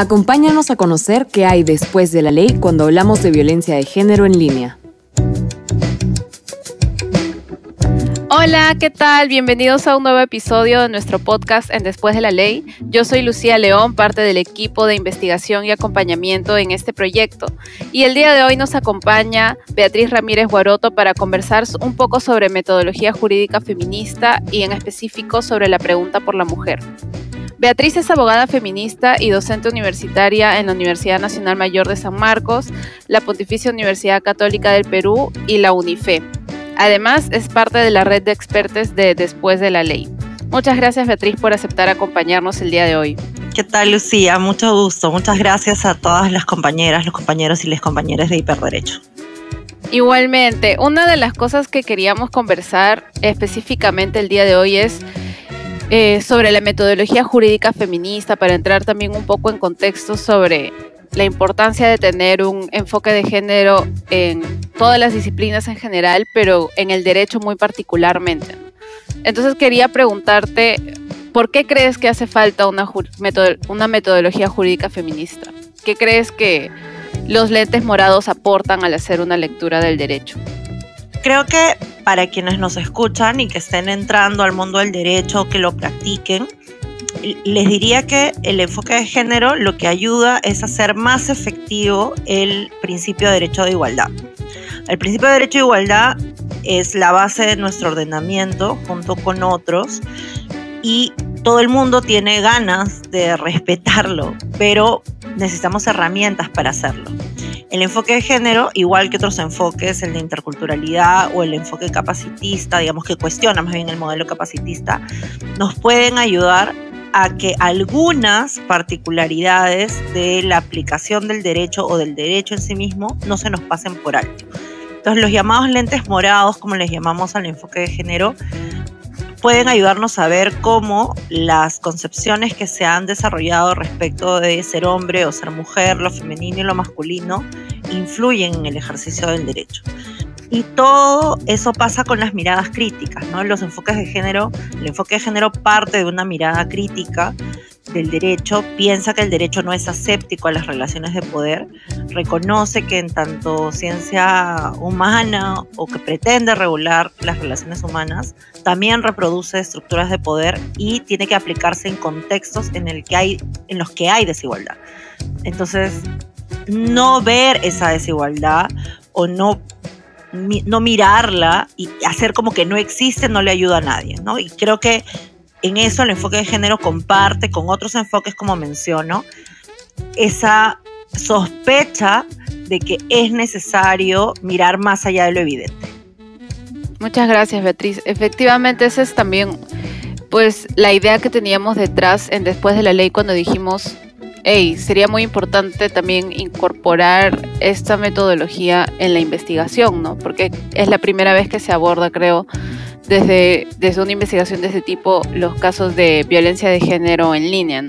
Acompáñanos a conocer qué hay después de la ley cuando hablamos de violencia de género en línea. Hola, ¿qué tal? Bienvenidos a un nuevo episodio de nuestro podcast en Después de la Ley. Yo soy Lucía León, parte del equipo de investigación y acompañamiento en este proyecto. Y el día de hoy nos acompaña Beatriz Ramírez Guaroto para conversar un poco sobre metodología jurídica feminista y en específico sobre la pregunta por la mujer. Beatriz es abogada feminista y docente universitaria en la Universidad Nacional Mayor de San Marcos, la Pontificia Universidad Católica del Perú y la UNIFE. Además, es parte de la red de expertos de Después de la Ley. Muchas gracias Beatriz por aceptar acompañarnos el día de hoy. ¿Qué tal Lucía? Mucho gusto. Muchas gracias a todas las compañeras, los compañeros y las compañeras de Hiperderecho. Igualmente, una de las cosas que queríamos conversar específicamente el día de hoy es eh, sobre la metodología jurídica feminista para entrar también un poco en contexto sobre la importancia de tener un enfoque de género en todas las disciplinas en general, pero en el derecho muy particularmente. Entonces quería preguntarte, ¿por qué crees que hace falta una, una metodología jurídica feminista? ¿Qué crees que los lentes morados aportan al hacer una lectura del derecho? Creo que para quienes nos escuchan y que estén entrando al mundo del derecho, que lo practiquen, les diría que el enfoque de género lo que ayuda es hacer más efectivo el principio de derecho de igualdad. El principio de derecho de igualdad es la base de nuestro ordenamiento junto con otros y todo el mundo tiene ganas de respetarlo, pero necesitamos herramientas para hacerlo. El enfoque de género, igual que otros enfoques, el de interculturalidad o el enfoque capacitista, digamos que cuestiona más bien el modelo capacitista, nos pueden ayudar a que algunas particularidades de la aplicación del derecho o del derecho en sí mismo no se nos pasen por alto. Entonces los llamados lentes morados, como les llamamos al enfoque de género, pueden ayudarnos a ver cómo las concepciones que se han desarrollado respecto de ser hombre o ser mujer, lo femenino y lo masculino, influyen en el ejercicio del derecho. Y todo eso pasa con las miradas críticas, ¿no? Los enfoques de género, el enfoque de género parte de una mirada crítica del derecho, piensa que el derecho no es aséptico a las relaciones de poder, reconoce que en tanto ciencia humana o que pretende regular las relaciones humanas, también reproduce estructuras de poder y tiene que aplicarse en contextos en, el que hay, en los que hay desigualdad. Entonces, no ver esa desigualdad o no no mirarla y hacer como que no existe no le ayuda a nadie, ¿no? Y creo que en eso el enfoque de género comparte con otros enfoques, como menciono, esa sospecha de que es necesario mirar más allá de lo evidente. Muchas gracias, Beatriz. Efectivamente, esa es también pues la idea que teníamos detrás en después de la ley cuando dijimos hey, sería muy importante también incorporar esta metodología en la investigación, ¿no? Porque es la primera vez que se aborda, creo, desde, desde una investigación de ese tipo, los casos de violencia de género en línea.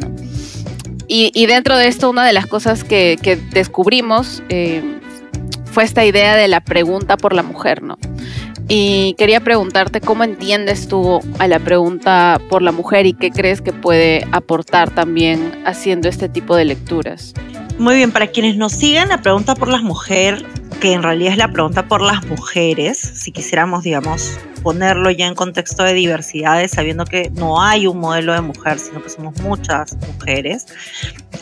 Y, dentro de esto, una de las cosas que, descubrimos eh, fue esta idea de la pregunta por la mujer, ¿no? Y quería preguntarte cómo entiendes tú a la pregunta por la mujer y qué crees que puede aportar también haciendo este tipo de lecturas. Muy bien, para quienes nos siguen, la pregunta por las mujeres, que en realidad es la pregunta por las mujeres, si quisiéramos, digamos, ponerlo ya en contexto de diversidades, sabiendo que no hay un modelo de mujer, sino que somos muchas mujeres,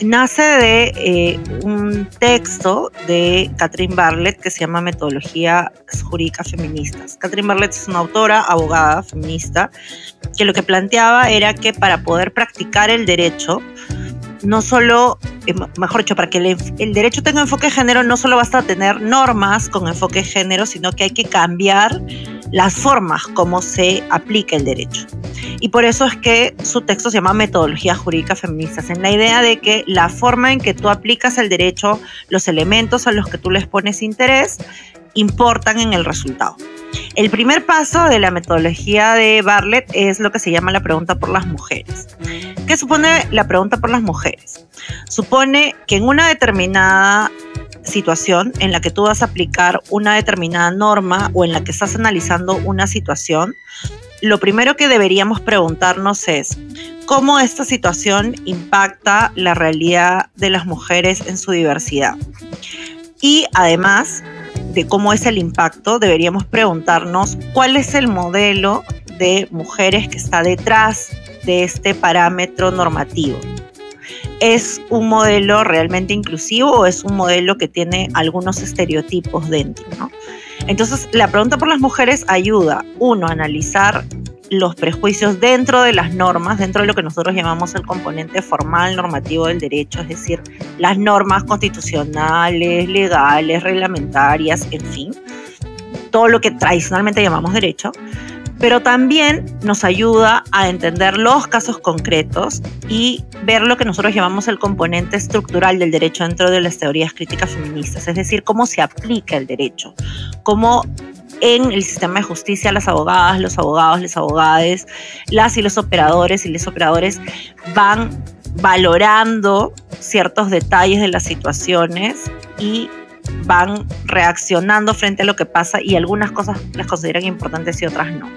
nace de eh, un texto de Catherine Barlett que se llama Metodología Jurídica Feministas. Catherine Barlett es una autora, abogada, feminista, que lo que planteaba era que para poder practicar el derecho, no solo, eh, mejor dicho, para que el, derecho tenga enfoque de género, no solo basta tener normas con enfoque de género, sino que hay que cambiar las formas como se aplica el derecho. Y por eso es que su texto se llama Metodología Jurídica Feministas, en la idea de que la forma en que tú aplicas el derecho, los elementos a los que tú les pones interés, importan en el resultado. El primer paso de la metodología de Bartlett es lo que se llama la pregunta por las mujeres. ¿Qué supone la pregunta por las mujeres? Supone que en una determinada situación en la que tú vas a aplicar una determinada norma o en la que estás analizando una situación, lo primero que deberíamos preguntarnos es, cómo esta situación impacta la realidad de las mujeres en su diversidad. Y además de cómo es el impacto, deberíamos preguntarnos cuál es el modelo de mujeres que está detrás de este parámetro normativo. ¿Es un modelo realmente inclusivo o es un modelo que tiene algunos estereotipos dentro? Entonces, la pregunta por las mujeres ayuda, uno, a analizar los prejuicios dentro de las normas, dentro de lo que nosotros llamamos el componente formal normativo del derecho, es decir, las normas constitucionales, legales, reglamentarias, en fin, todo lo que tradicionalmente llamamos derecho, pero también nos ayuda a entender los casos concretos y ver lo que nosotros llamamos el componente estructural del derecho dentro de las teorías críticas feministas, es decir, cómo se aplica el derecho, cómo en el sistema de justicia las abogadas, los abogados, las abogadas, las y los operadores y los operadores van valorando ciertos detalles de las situaciones y van reaccionando frente a lo que pasa y algunas cosas las consideran importantes y otras no.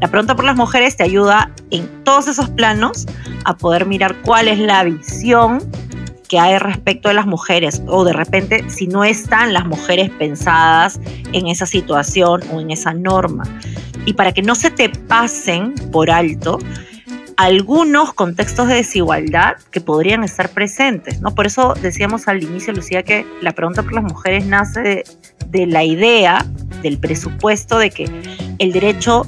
La pregunta por las mujeres te ayuda en todos esos planos a poder mirar cuál es la visión que hay respecto de las mujeres o de repente si no están las mujeres pensadas en esa situación o en esa norma. Y para que no se te pasen por alto algunos contextos de desigualdad que podrían estar presentes, ¿no? Por eso decíamos al inicio, Lucía, que la pregunta por las mujeres nace de, de la idea, del presupuesto de que el derecho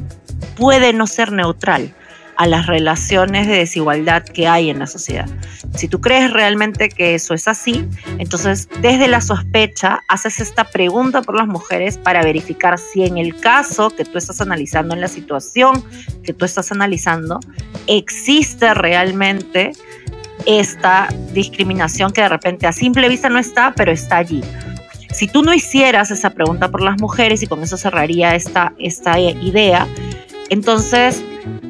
puede no ser neutral a las relaciones de desigualdad que hay en la sociedad. Si tú crees realmente que eso es así, entonces desde la sospecha haces esta pregunta por las mujeres para verificar si en el caso que tú estás analizando, en la situación que tú estás analizando, existe realmente esta discriminación que de repente a simple vista no está, pero está allí. Si tú no hicieras esa pregunta por las mujeres y con eso cerraría esta, esta idea, entonces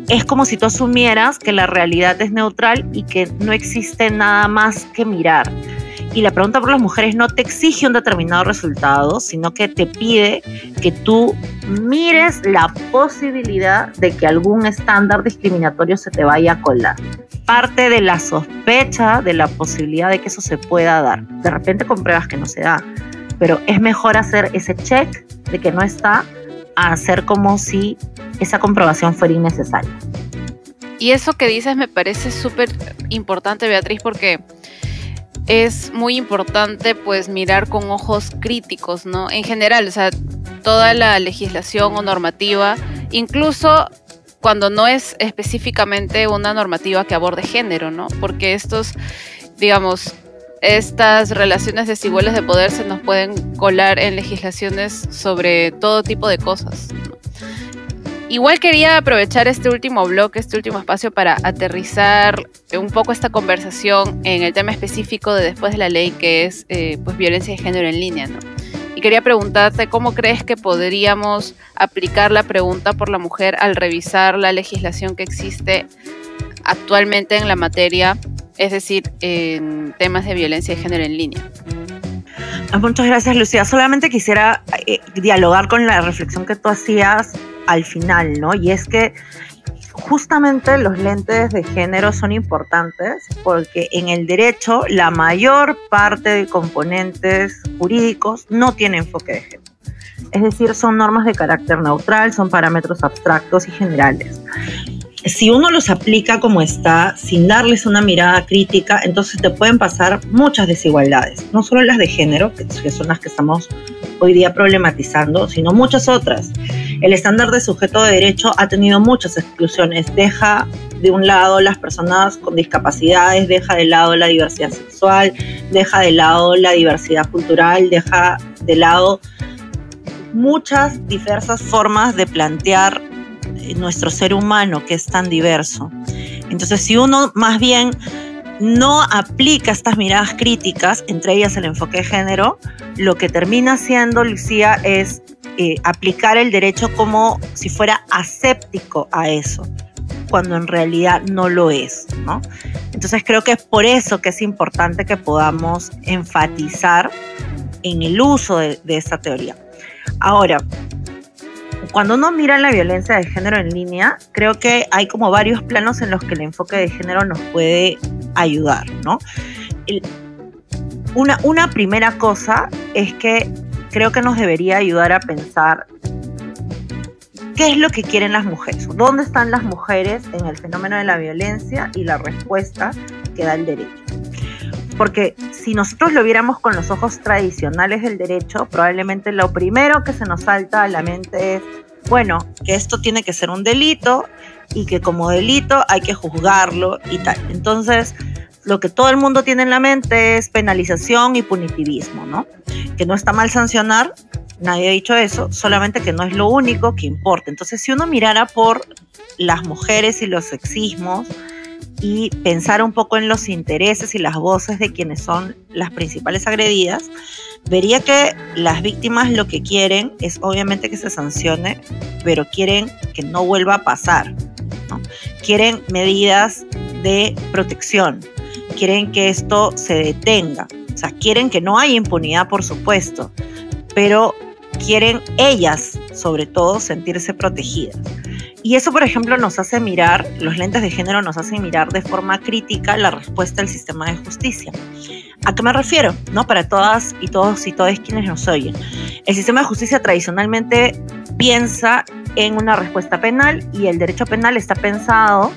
es como si tú asumieras que la realidad es neutral y que no existe nada más que mirar. Y la pregunta por las mujeres no te exige un determinado resultado, sino que te pide que tú mires la posibilidad de que algún estándar discriminatorio se te vaya a colar. Parte de la sospecha de la posibilidad de que eso se pueda dar. De repente compruebas que no se da, pero es mejor hacer ese check de que no está a hacer como si esa comprobación fuera innecesaria. Y eso que dices me parece súper importante, Beatriz, porque es muy importante pues mirar con ojos críticos, ¿no? En general, o sea, toda la legislación o normativa, incluso cuando no es específicamente una normativa que aborde género, ¿no? Porque estos, digamos, estas relaciones desiguales de poder se nos pueden colar en legislaciones sobre todo tipo de cosas. Igual quería aprovechar este último bloque, este último espacio para aterrizar un poco esta conversación en el tema específico de después de la ley que es eh, pues violencia de género en línea, ¿no? Y quería preguntarte cómo crees que podríamos aplicar la pregunta por la mujer al revisar la legislación que existe actualmente en la materia es decir, en temas de violencia de género en línea. Ah, muchas gracias, Lucía. Solamente quisiera eh, dialogar con la reflexión que tú hacías al final, ¿no? Y es que justamente los lentes de género son importantes porque en el derecho la mayor parte de componentes jurídicos no tiene enfoque de género. Es decir, son normas de carácter neutral, son parámetros abstractos y generales si uno los aplica como está, sin darles una mirada crítica, entonces te pueden pasar muchas desigualdades, no solo las de género, que son las que estamos hoy día problematizando, sino muchas otras. El estándar de sujeto de derecho ha tenido muchas exclusiones. Deja de un lado las personas con discapacidades, deja de lado la diversidad sexual, deja de lado la diversidad cultural, deja de lado muchas diversas formas de plantear nuestro ser humano que es tan diverso. Entonces, si uno más bien no aplica estas miradas críticas, entre ellas el enfoque de género, lo que termina haciendo Lucía es eh, aplicar el derecho como si fuera aséptico a eso, cuando en realidad no lo es. ¿no? Entonces creo que es por eso que es importante que podamos enfatizar en el uso de, de esta teoría. Ahora, cuando uno mira la violencia de género en línea, creo que hay como varios planos en los que el enfoque de género nos puede ayudar, ¿no? una, una primera cosa es que creo que nos debería ayudar a pensar qué es lo que quieren las mujeres, dónde están las mujeres en el fenómeno de la violencia y la respuesta que da el derecho. Porque si nosotros lo viéramos con los ojos tradicionales del derecho, probablemente lo primero que se nos salta a la mente es, bueno, que esto tiene que ser un delito y que como delito hay que juzgarlo y tal. Entonces, lo que todo el mundo tiene en la mente es penalización y punitivismo, ¿no? Que no está mal sancionar, nadie ha dicho eso, solamente que no es lo único que importa. Entonces, si uno mirara por las mujeres y los sexismos, y pensar un poco en los intereses y las voces de quienes son las principales agredidas, vería que las víctimas lo que quieren es obviamente que se sancione, pero quieren que no vuelva a pasar. Quieren medidas de protección, quieren que esto se detenga, o sea, quieren que no haya impunidad, por supuesto, pero quieren ellas, sobre todo, sentirse protegidas. Y eso, por ejemplo, nos hace mirar, los lentes de género nos hacen mirar de forma crítica la respuesta del sistema de justicia. ¿A qué me refiero? ¿No? Para todas y todos y todas quienes nos oyen. El sistema de justicia tradicionalmente piensa en una respuesta penal y el derecho penal está pensado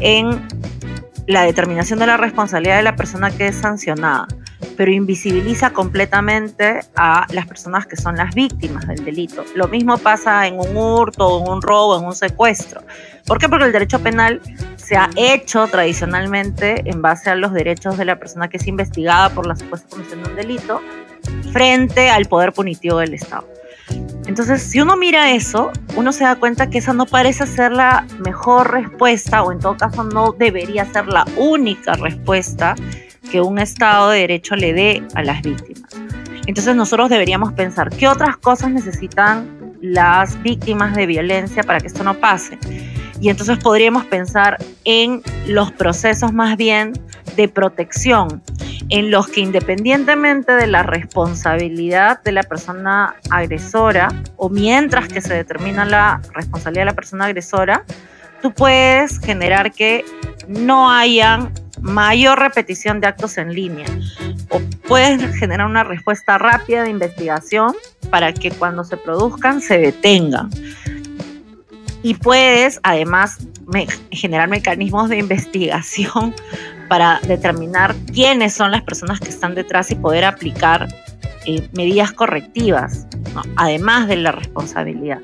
en la determinación de la responsabilidad de la persona que es sancionada pero invisibiliza completamente a las personas que son las víctimas del delito. Lo mismo pasa en un hurto, en un robo, en un secuestro. ¿Por qué? Porque el derecho penal se ha hecho tradicionalmente en base a los derechos de la persona que es investigada por la supuesta comisión de un delito frente al poder punitivo del Estado. Entonces, si uno mira eso, uno se da cuenta que esa no parece ser la mejor respuesta, o en todo caso no debería ser la única respuesta que un Estado de Derecho le dé a las víctimas. Entonces nosotros deberíamos pensar qué otras cosas necesitan las víctimas de violencia para que esto no pase. Y entonces podríamos pensar en los procesos más bien de protección, en los que independientemente de la responsabilidad de la persona agresora o mientras que se determina la responsabilidad de la persona agresora, tú puedes generar que no hayan mayor repetición de actos en línea o puedes generar una respuesta rápida de investigación para que cuando se produzcan se detengan. Y puedes además generar mecanismos de investigación para determinar quiénes son las personas que están detrás y poder aplicar eh, medidas correctivas, además de la responsabilidad.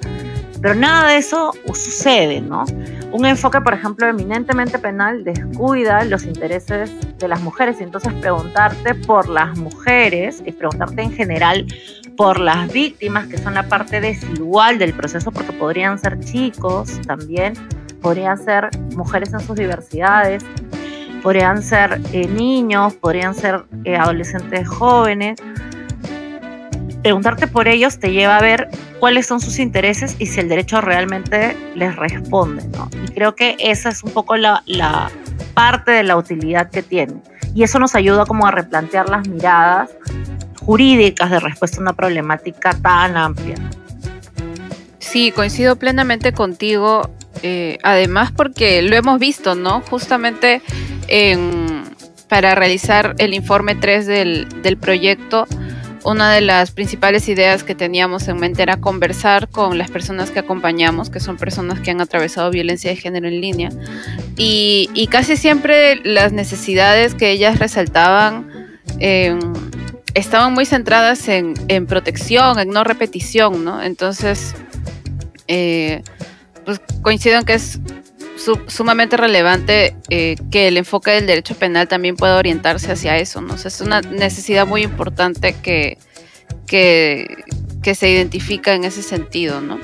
Pero nada de eso sucede, ¿no? Un enfoque, por ejemplo, eminentemente penal descuida los intereses de las mujeres y entonces preguntarte por las mujeres y preguntarte en general por las víctimas, que son la parte desigual del proceso, porque podrían ser chicos también, podrían ser mujeres en sus diversidades, podrían ser eh, niños, podrían ser eh, adolescentes jóvenes preguntarte por ellos te lleva a ver cuáles son sus intereses y si el derecho realmente les responde. ¿no? Y creo que esa es un poco la, la parte de la utilidad que tiene. Y eso nos ayuda como a replantear las miradas jurídicas de respuesta a una problemática tan amplia. Sí, coincido plenamente contigo. Eh, además, porque lo hemos visto, ¿no? Justamente para realizar el informe 3 del, del proyecto, una de las principales ideas que teníamos en mente era conversar con las personas que acompañamos, que son personas que han atravesado violencia de género en línea. Y, casi siempre las necesidades que ellas resaltaban em, estaban muy centradas en, protección, en no repetición, ¿no? Entonces, eh, pues coincido en que es sumamente relevante eh, que el enfoque del derecho penal también pueda orientarse hacia eso, ¿no? es una necesidad muy importante que, que, se identifica en ese sentido, ¿no?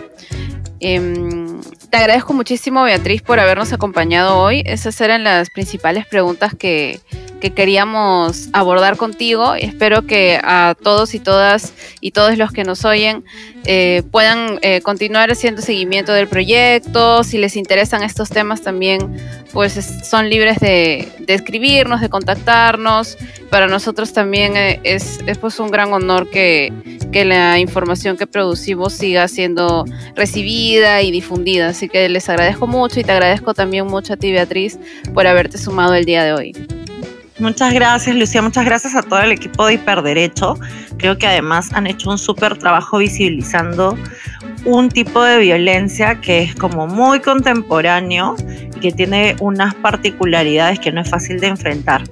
Em, te agradezco muchísimo, Beatriz, por habernos acompañado hoy. Esas eran las principales preguntas que, que queríamos abordar contigo. Espero que a todos y todas y todos los que nos oyen eh, puedan eh, continuar haciendo seguimiento del proyecto. Si les interesan estos temas también, pues son libres de, escribirnos, de contactarnos. Para nosotros también eh, es, es pues un gran honor que, que la información que producimos siga siendo recibida y difundida. Así que les agradezco mucho y te agradezco también mucho a ti, Beatriz, por haberte sumado el día de hoy. Muchas gracias, Lucía. Muchas gracias a todo el equipo de Hiperderecho. Creo que además han hecho un súper trabajo visibilizando un tipo de violencia que es como muy contemporáneo y que tiene unas particularidades que no es fácil de enfrentar,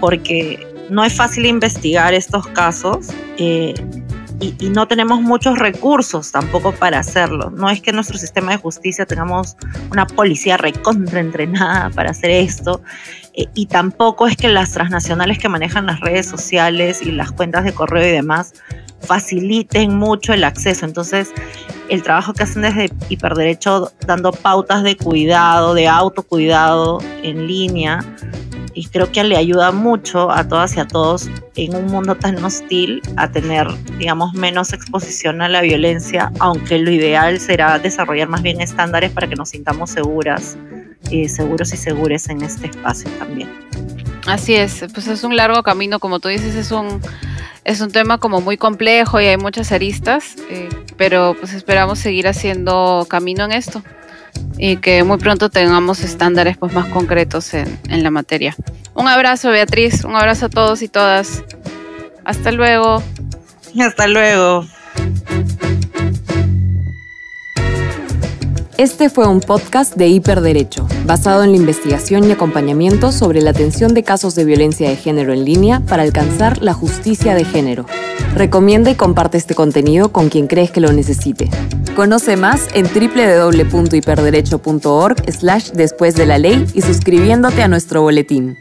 porque no es fácil investigar estos casos. Eh, y, no tenemos muchos recursos tampoco para hacerlo. No es que nuestro sistema de justicia tengamos una policía recontra entrenada para hacer esto, eh, y tampoco es que las transnacionales que manejan las redes sociales y las cuentas de correo y demás faciliten mucho el acceso. Entonces, el trabajo que hacen desde Hiperderecho, dando pautas de cuidado, de autocuidado en línea, y creo que le ayuda mucho a todas y a todos en un mundo tan hostil a tener, digamos, menos exposición a la violencia, aunque lo ideal será desarrollar más bien estándares para que nos sintamos seguras, eh, seguros y segures en este espacio también. Así es, pues es un largo camino, como tú dices, es un, es un tema como muy complejo y hay muchas aristas, eh, pero pues esperamos seguir haciendo camino en esto y que muy pronto tengamos estándares pues más concretos en, en la materia. Un abrazo Beatriz, un abrazo a todos y todas. Hasta luego. Hasta luego. Este fue un podcast de Hiperderecho, basado en la investigación y acompañamiento sobre la atención de casos de violencia de género en línea para alcanzar la justicia de género. Recomienda y comparte este contenido con quien crees que lo necesite. Conoce más en www.hiperderecho.org slash después de la ley y suscribiéndote a nuestro boletín.